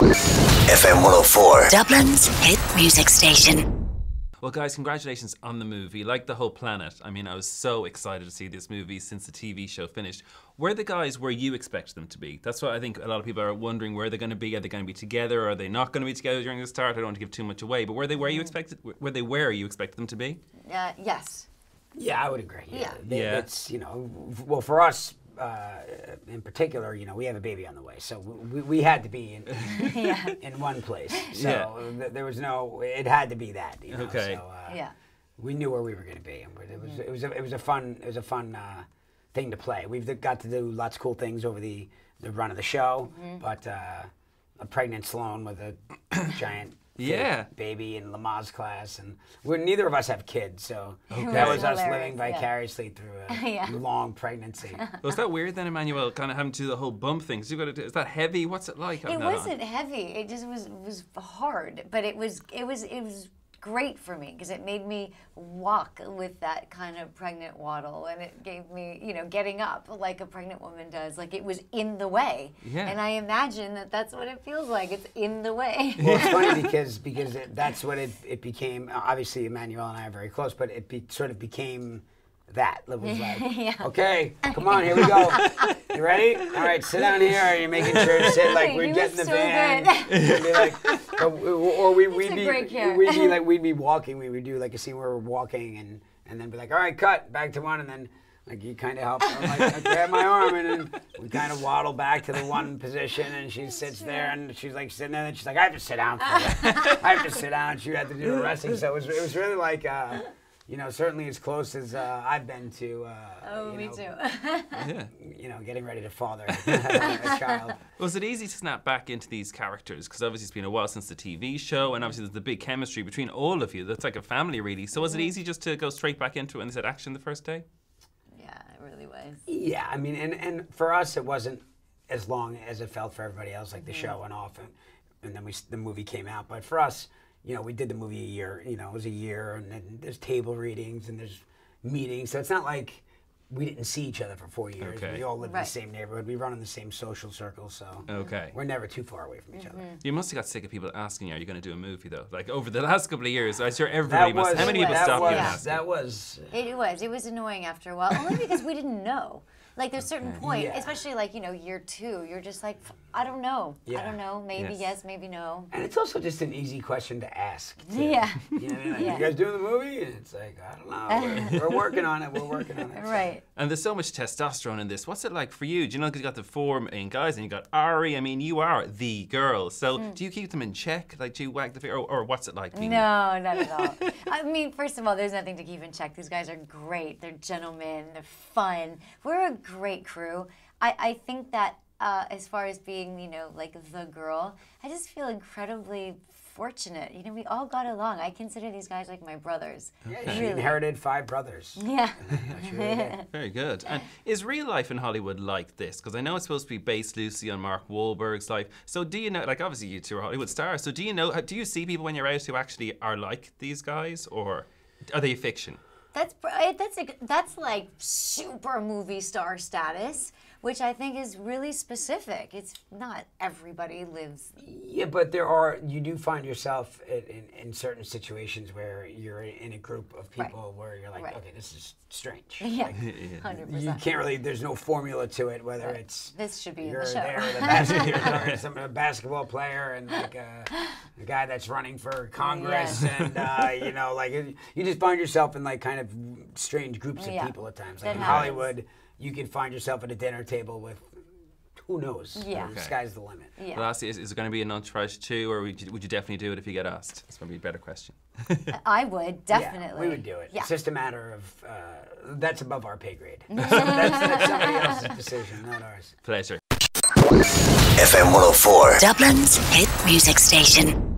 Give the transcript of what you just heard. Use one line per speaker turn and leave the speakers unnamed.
FM 104.
Dublin's hit music station.
Well, guys, congratulations on the movie. Like the whole planet. I mean, I was so excited to see this movie since the TV show finished. Were the guys where you expect them to be? That's what I think a lot of people are wondering where they're going to be. Are they going to be together? Are they not going to be together during the start? I don't want to give too much away, but were they where you expected? Were they where you expected them to be?
Uh, yes.
Yeah, I would agree.
Yeah.
They-
Yeah.
It's, you know, well, for us uh, in particular, you know, we have a baby on the way. So we, we had to be in,
Yeah.
in one place. So
Yeah.
there was no, it had to be that. You know?
Okay.
So, uh,
Yeah.
we knew where we were going to be, and it was it was a, it was a fun it was a fun uh, thing to play. We've got to do lots of cool things over the the run of the show,
Mm-hmm.
but uh, a pregnant Sloan with a giant. Fake
Yeah.
baby in Lamaze class, and we're neither of us have kids, so
Okay.
that was us
Hilarious,
living
yeah.
vicariously through a
Yeah.
long pregnancy.
Was that weird then, Emmanuelle? Kind of having to do the whole bump thing. 'Cause you got to do, is that heavy? What's it like?
It wasn't heavy. It just was was hard, but it was it was it was great for me because it made me walk with that kind of pregnant waddle, and it gave me you know getting up like a pregnant woman does. Like it was in the way,
Yeah.
and I imagine that that's what it feels like. It's in the way.
Well, it's funny because because it, that's what it, it became. Obviously, Emmanuelle and I are very close, but it be, sort of became that. Was like, okay, come on, here we go. You ready? All right, sit down here. Are You're making sure to sit like we're getting the
so
van. like, or, we, we'd be we'd be like we'd be walking. We would do like a scene where we're walking and and then be like, all right, cut, back to one, and then. Like you kind of help, I'm like, I grab my arm and then we kind of waddle back to the one position and she sits there and she's like sitting there and she's like, I have to sit down. I have to sit down. She had to do the resting. so it was, it was really like, uh, you know, certainly as close as uh, I've been to, uh,
Oh, me
know,
too.
Yeah.
You know, getting ready to father a child.
Was it easy to snap back into these characters? Because obviously it's been a while since the TV show, and obviously there's the big chemistry between all of you. That's like a family, really. So was it easy just to go straight back into it and they said action the first day?
yeah, it really was.
Yeah, I mean, and, and for us, it wasn't as long as it felt for everybody else. Like the show went off, and, and then we the movie came out. But for us, you know, we did the movie a year. You know, it was a year, and then there's table readings and there's meetings. So it's not like we didn't see each other for four years.
Okay.
We all lived in the same neighborhood. We run in the same social circles, so
Okay.
we're never too far away from each
Mm-hmm.
other.
You must have got sick of people asking you, are you going to do a movie, though? Like, over the last couple of years, I'm sure everybody must. How many people
that
stopped
was,
you and?
That was
It was. It was annoying after a while, only because we didn't know. Like there's certain point,
Yeah.
especially like you know year two, you're just like I don't know, I don't know, maybe
Yes.
yes, maybe no.
And it's also just an easy question to ask. too.
Yeah.
You know I mean? Like,
Yeah.
You guys doing the movie? And it's like, I don't know. We're, we're working on it. We're working on it.
Right.
And there's so much testosterone in this. What's it like for you? Do you know, because you got the four main guys and you got Ari. I mean, you are the girl. So hmm. do you keep them in check? Like, do you wag the finger, Or, or what's it like being
No, not at all. I mean, first of all, there's nothing to keep in check. These guys are great. They're gentlemen. They're fun. We're a great crew. I, I think that uh, as far as being, you know, like the girl, I just feel incredibly fortunate. You know, we all got along. I consider these guys like my brothers.
Yeah, she inherited five brothers.
Yeah.
She really.
Very good. And is real life in Hollywood like this? Because I know it's supposed to be based loosely on Mark Wahlberg's life. So do you know, like obviously you two are Hollywood stars. So do you know, do you see people when you're out who actually are like these guys, or are they fiction?
That's eh, that's that's like super movie star status, which I think is really specific. It's not everybody lives.
Yeah, but there are, you do find yourself in, in, in certain situations where you're in a group of
Right.
people where you're like,
Right.
okay, this is strange.
Yeah,
Like,
hundred
you can't really, there's no formula to it, whether it's.
This should be in
You're
the show.
there, the basketball, you're talking to some a basketball player and like a, a guy that's running for Congress,
Yeah.
and uh, you know, like you just find yourself in like kind of strange groups of
Yeah.
people at times. Like
That
in
happens.
Hollywood, you can find yourself at a dinner table with who knows?
Yeah.
the
Okay.
sky's the limit.
Yeah.
Lastly, is, is it going to be an entourage too, or would you, would you definitely do it if you get asked? That's maybe a better question.
I would definitely.
Yeah, we would do it.
Yeah.
It's just a matter of uh, that's above our pay grade. that's, that's somebody else's decision, not ours.
Pleasure.
FM 104.
Dublin's hit music station.